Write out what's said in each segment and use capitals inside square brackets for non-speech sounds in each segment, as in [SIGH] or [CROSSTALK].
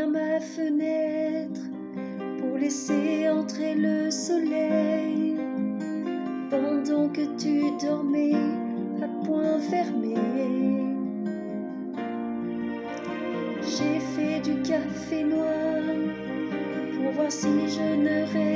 ma fenêtre pour laisser entrer le soleil pendant que tu dormais à point fermé. J'ai fait du café noir pour voir si je ne rêve.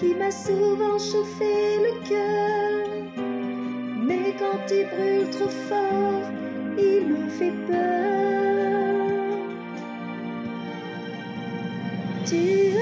Qui m'a souvent chauffé le cœur. Mais quand il brûle trop fort, il me fait peur. Tu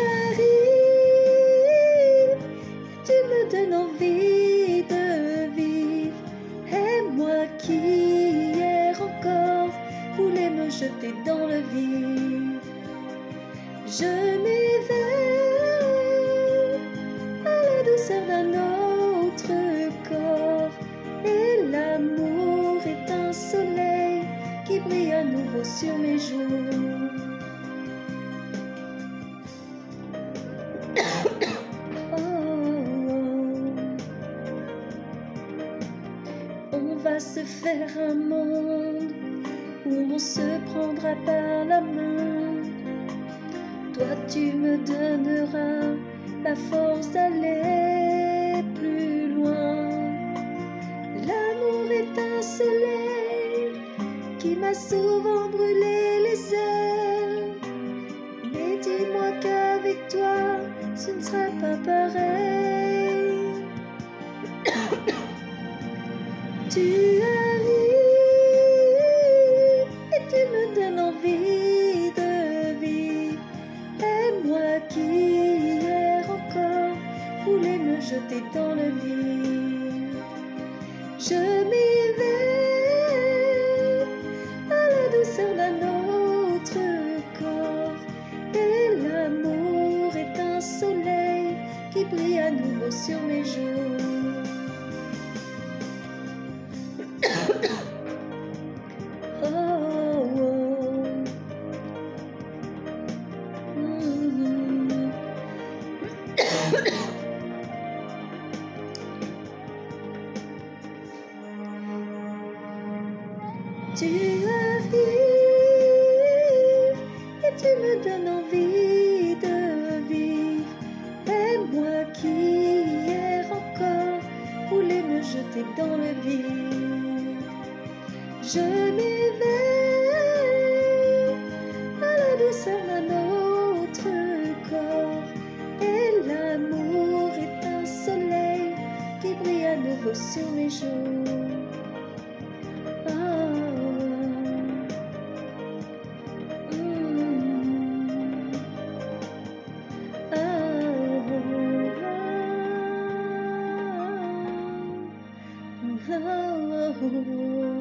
faire un monde où on se prendra par la main. Toi, tu me donneras la force d'aller plus loin. L'amour est un soleil qui m'a souvent brûlé les ailes. Mais dis-moi qu'avec toi, ce ne sera pas pareil. [COUGHS] Tu qui hier encore voulais me jeter dans le vide, je m'éveille à la douceur d'un autre corps. Et l'amour est un soleil qui brille à nouveau sur mes joues. Tu arrives et tu me donnes envie de vivre. Et moi qui hier encore voulais me jeter dans le vide, je Oh.